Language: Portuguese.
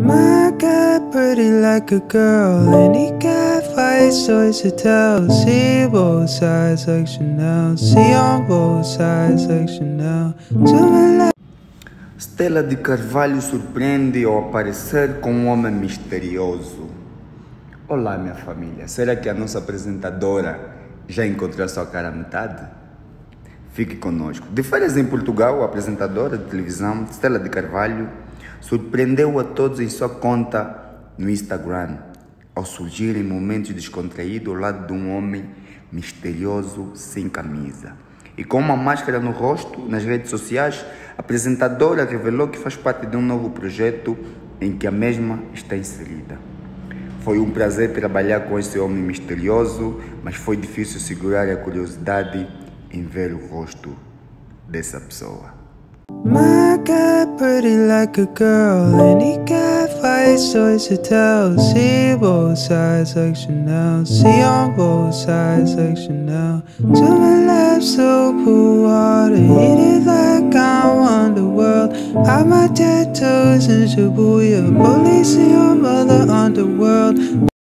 My God, pretty like a girl. Any guy fights stories to tell. See both sides like Chanel. See on both sides like Chanel. Stella de Carvalho surpreende ao aparecer com um homem misterioso. Olá, minha família. Será que a nossa apresentadora já encontrou a sua cara à metade? Fique conosco. De férias em Portugal, a apresentadora de televisão Stella de Carvalho surpreendeu a todos em sua conta no Instagram ao surgir em momentos descontraídos ao lado de um homem misterioso sem camisa. E com uma máscara no rosto, nas redes sociais, a apresentadora revelou que faz parte de um novo projeto em que a mesma está inserida. Foi um prazer trabalhar com esse homem misterioso, mas foi difícil segurar a curiosidade em ver o rosto dessa pessoa. My God, pretty like a girl. Any guy fights stories to tell. See both sides like Chanel. See on both sides like Chanel. To my left, so cool water. Hit it like I'm underworld. Have my tattoos in Shibuya. Police in your mother underworld.